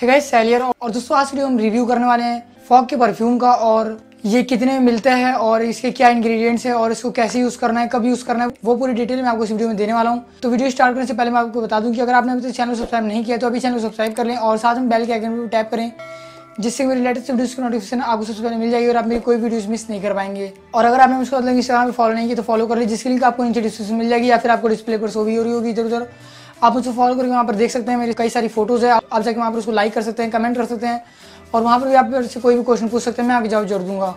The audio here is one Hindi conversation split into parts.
है गाइस सैलियर और दोस्तों, आज वीडियो हम रिव्यू करने वाले हैं फॉग के परफ्यूम का और ये कितने में मिलता है और इसके क्या इंग्रेडिएंट्स है और इसको कैसे यूज़ करना है, कब यूज़ करना है, वो पूरी डिटेल में आपको इस वीडियो में देने वाला हूँ। तो वीडियो स्टार्ट करने से पहले मैं आपको बता दूँ कि अगर आपने अभी चैनल सब्सक्राइब नहीं किया तो अभी चैनल सब्सक्राइब कर लें और साथ में बेल के आइकन पर टैप करें, जिससे मेरी लेटेस्ट वीडियोस की नोटिफिकेशन आपको सबसे पहले मिल जाएगी और आप मेरी कोई वीडियोस मिस नहीं कर पाएँगे। और अगर आपने मुझको मतलब इंस्टाग्राम पर फॉलो नहीं किया तो फॉलो कर लीजिए जिसकी लिंक आपको नीचे डिस्क्रिप्शन मिल जाएगी या फिर आपको डिस्प्ले पर सो भी हो रही होगी इधर उधर आप मुझे फॉलो करके वहाँ पर देख सकते हैं, मेरी कई सारी फ़ोटोज़ है। आप जाके वहाँ पर उसको लाइक कर सकते हैं कमेंट कर सकते हैं और वहाँ पर भी आप से कोई भी क्वेश्चन पूछ सकते हैं, मैं आगे जवाब जोड़ दूँगा।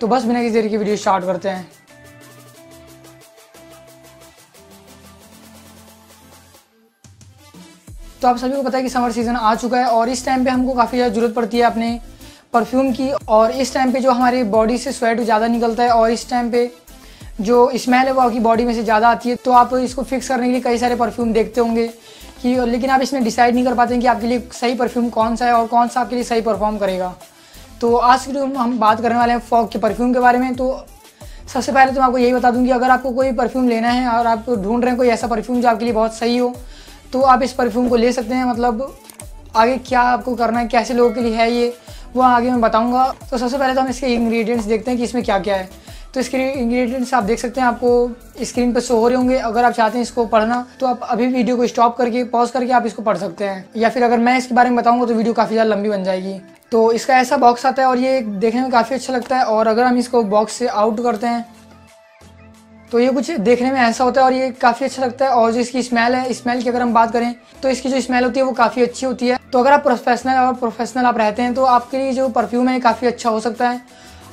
तो बस बिना किसी देर की वीडियो स्टार्ट करते हैं। तो आप सभी को पता है कि समर सीज़न आ चुका है और इस टाइम पे हमको काफ़ी ज़्यादा ज़रूरत पड़ती है अपने परफ्यूम की और इस टाइम पे जो हमारी बॉडी से स्वेट ज़्यादा निकलता है और इस टाइम पे जो स्मेल है वो आपकी बॉडी में से ज़्यादा आती है तो आप इसको फिक्स करने के लिए कई सारे परफ्यूम देखते होंगे कि, लेकिन आप इसमें डिसाइड नहीं कर पाते हैं कि आपके लिए सही परफ्यूम कौन सा है और कौन सा आपके लिए सही परफॉर्म करेगा। तो आज की हम बात करने वाले हैं फॉग के परफ्यूम के बारे में तो सबसे पहले तो मैं आपको यही बता दूँ कि अगर आपको कोई परफ्यूम लेना है और आप ढूंढ रहे हैं कोई ऐसा परफ्यूम जो आपके लिए बहुत सही हो तो आप इस परफ्यूम को ले सकते हैं। मतलब आगे क्या आपको करना है, कैसे लोगों के लिए है ये, वो आगे मैं बताऊँगा। तो सबसे पहले तो हम इसके इंग्रेडिएंट्स देखते हैं कि इसमें क्या क्या है। तो इसके इंग्रेडिएंट्स आप देख सकते हैं, आपको स्क्रीन पर शो हो रहे होंगे। अगर आप चाहते हैं इसको पढ़ना तो आप अभी वीडियो को स्टॉप करके पॉज करके आप इसको पढ़ सकते हैं। या फिर अगर मैं इसके बारे में बताऊँगा तो वीडियो काफ़ी ज़्यादा लंबी बन जाएगी। तो इसका ऐसा बॉक्स आता है और ये देखने में काफ़ी अच्छा लगता है। और अगर हम इसको बॉक्स से आउट करते हैं तो ये कुछ देखने में ऐसा होता है और ये काफ़ी अच्छा लगता है। और जो इसकी स्मेल है स्मेल की अगर हम बात करें तो इसकी जो स्मेल होती है, वो काफ़ी अच्छी होती है। तो अगर आप प्रोफेशनल और प्रोफेशनल आप रहते हैं तो आपके लिए जो परफ्यूम है काफ़ी अच्छा हो सकता है।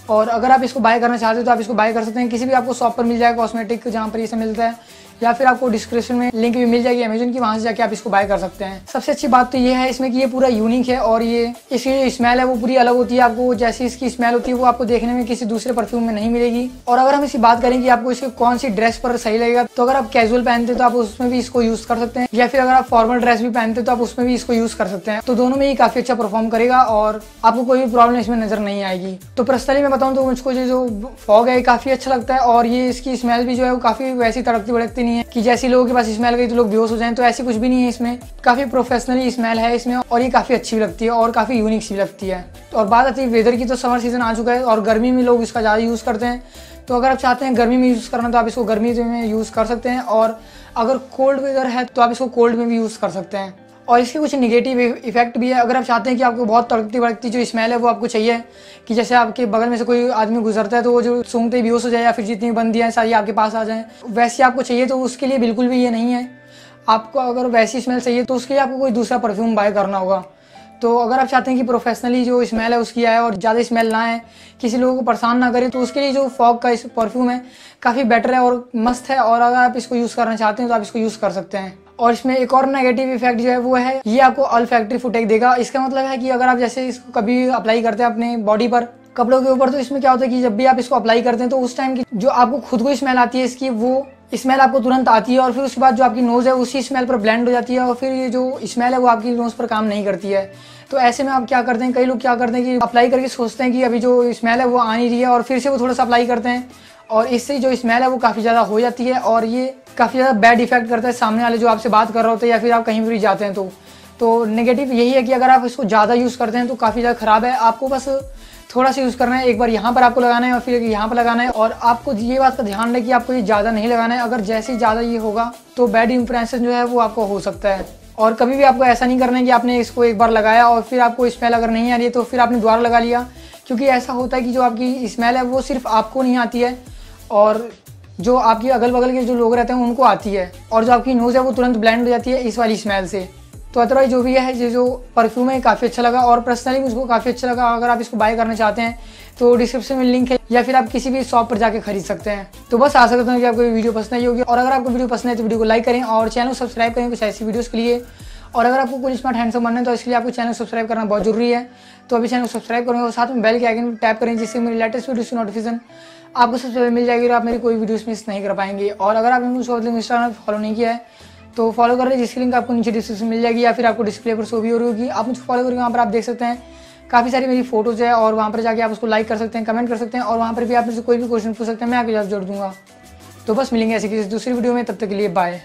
और अगर आप इसको बाय करना चाहते हो तो आप इसको बाय कर सकते हैं। किसी भी आपको शॉप पर मिल जाएगा कॉस्मेटिक जहाँ पर ये सब मिलता है। या फिर आपको डिस्क्रिप्शन में लिंक भी मिल जाएगी अमेजन की, वहाँ से जाके आप इसको बाय कर सकते हैं। सबसे अच्छी बात तो ये है इसमें कि ये पूरा यूनिक है और ये इसकी जो स्मेल है वो पूरी अलग होती है। आपको जैसी इसकी स्मेल होती है वो आपको देखने में किसी दूसरे परफ्यूम में नहीं मिलेगी। और अगर हम इसकी बात करें कि आपको इसके कौन सी ड्रेस पर सही लगेगा तो अगर आप कैजुअल पहनते तो आप उसमें भी इसको यूज़ कर सकते हैं। या फिर अगर आप फॉर्मल ड्रेस भी पहनते तो आप उसमें भी इसको यूज़ कर सकते हैं। तो दोनों में ही काफ़ी अच्छा परफॉर्म करेगा और आपको कोई भी प्रॉब्लम इसमें नज़र नहीं आएगी। तो पर्सनली मैं बताऊँ तो मुझको जो फॉग है काफ़ी अच्छा लगता है और ये इसकी स्मेल भी जो है वो काफ़ी वैसी तड़कती भड़कती नहीं है कि जैसी लोगों के पास स्मेल गई तो लोग बेहोश हो जाए तो ऐसी कुछ भी नहीं है इसमें। काफ़ी प्रोफेशनली स्मेल है इसमें, और ये काफ़ी अच्छी भी लगती है, और काफ़ी यूनिक सी लगती है। तो और बात आती है वेदर की तो समर सीज़न आ चुका है, और गर्मी में लोग इसका ज़्यादा यूज़ करते हैं। तो अगर आप चाहते हैं गर्मी में यूज़ करना तो आप इसको गर्मी में यूज़ कर सकते हैं, और अगर कोल्ड वेदर है तो आप इसको कोल्ड में भी यूज़ कर सकते हैं। और इसके कुछ निगेटिव इफ़ेक्ट भी है। अगर आप चाहते हैं कि आपको बहुत तड़कती भड़कती जो स्मेल है, वो आपको चाहिए, कि जैसे आपके बगल में से कोई आदमी गुजरता है तो वो जो सूंघते बेहोश हो जाए या फिर जितनी बंदियाँ सारी आपके पास आ जाएँ। वैसे आपको चाहिए तो उसके लिए बिल्कुल भी ये नहीं है। आपको अगर वैसी स्मेल चाहिए तो उसके लिए आपको कोई दूसरा परफ्यूम बाय करना होगा। तो अगर आप चाहते हैं कि प्रोफेशनली जो स्मेल है, उसकी आए और ज़्यादा स्मेल ना आए, किसी लोगों को परेशान ना करे तो उसके लिए जो फॉग का इस परफ्यूम है, काफ़ी बेटर है और मस्त है। और अगर आप इसको यूज़ करना चाहते हैं तो आप इसको यूज़ कर सकते हैं। और इसमें एक और नेगेटिव इफ़ेक्ट जो है वो है, ये आपको ऑल फैक्ट्री फुटेक देगा। इसका मतलब है कि अगर आप जैसे इसको कभी अप्लाई करते हैं अपने बॉडी पर, कपड़ों के ऊपर तो इसमें क्या होता है कि जब भी आप इसको अप्लाई करते हैं तो उस टाइम की जो आपको खुद को स्मेल आती है इसकी, वो स्मेल आपको तुरंत आती है और फिर उसके बाद जो आपकी नोज़ है, उसी स्मेल पर ब्लेंड हो जाती है और फिर ये जो स्मेल है, वो आपकी नोज़ पर काम नहीं करती है। तो ऐसे में आप क्या करते हैं, कई लोग क्या करते हैं कि अप्लाई करके सोचते हैं कि अभी जो स्मेल है, वो आ नहीं रही है और फिर से वो थोड़ा सा अप्लाई करते हैं। और इससे जो स्मेल है वो काफ़ी ज़्यादा हो जाती है और ये काफ़ी ज़्यादा बैड इफ़ेक्ट करता है सामने वाले जो आपसे बात कर रहे होते हैं या फिर आप कहीं भी जाते हैं तो। तो नेगेटिव यही है कि अगर आप इसको ज़्यादा यूज़ करते हैं तो काफ़ी ज़्यादा ख़राब है। आपको बस थोड़ा सा यूज़ करना है, एक बार यहाँ पर आपको लगाना है और फिर यहाँ पर लगाना है और आपको ये बात का ध्यान रहे कि आपको ये ज़्यादा नहीं लगाना है। अगर जैसे ही ज़्यादा ये होगा तो बैड इंप्रेशन जो है वो आपको हो सकता है। और कभी भी आपको ऐसा नहीं करना है कि आपने इसको एक बार लगाया और फिर आपको स्मेल अगर नहीं आ रही है तो फिर आपने दोबारा लगा लिया। क्योंकि ऐसा होता है कि जो आपकी स्मेल है वो सिर्फ़ आपको नहीं आती है। और जो आपकी अगल बगल के जो लोग रहते हैं, उनको आती है। और जो आपकी नोज़ है, वो तुरंत ब्लेंड हो जाती है इस वाली स्मेल से। तो अदरवाइज़ जो भी है, ये जो परफ्यूम है काफ़ी अच्छा लगा। और पर्सनली मुझको काफ़ी अच्छा लगा। अगर आप इसको बाय करना चाहते हैं तो डिस्क्रिप्शन में लिंक है, या फिर आप किसी भी शॉप पर जाकर खरीद सकते हैं। तो बस आशा करता हूँ कि आपको वीडियो पसंद आई होगी। और अगर आपको वीडियो पसंद है तो वीडियो को लाइक करें और चैनल सब्सक्राइब करें कुछ ऐसी वीडियोज़ के लिए। और अगर आपको कुछ स्मार्ट हैंडसम बनना है तो इसके लिए आपको चैनल सब्सक्राइब करना बहुत ज़रूरी है। तो अभी चैनल सब्सक्राइब करेंगे और साथ में बेल के आइकन टैप करें, जिससे मेरी लेटेस्ट वीडियो नोटिफिकेशन आपको सबसे पहले मिल जाएगी और आप मेरी कोई वीडियोस मिस नहीं कर पाएँगे। और अगर आपने मुझे इंस्टाग्राम फॉलो नहीं किया है तो फॉलो कर रहे जिसकी लिंक आपको नीचे डिस्क्रिप्शन मिल जाएगी या फिर आपको डिस्प्ले पर शो भी हो रही होगी। आप मुझे फॉलो करके वहाँ पर आप देख सकते हैं, काफ़ी सारी मेरी फ़ोटोज़ है और वहाँ पर जाके आप उसको लाइक कर सकते हैं कमेंट कर सकते हैं और वहाँ पर भी आप मुझसे कोई भी क्वेश्चन पूछ सकते हैं, मैं आपके जवाब जोड़ दूँगा। तो बस मिलेंगे ऐसी किसी दूसरी वीडियो में, तब तक के लिए बाय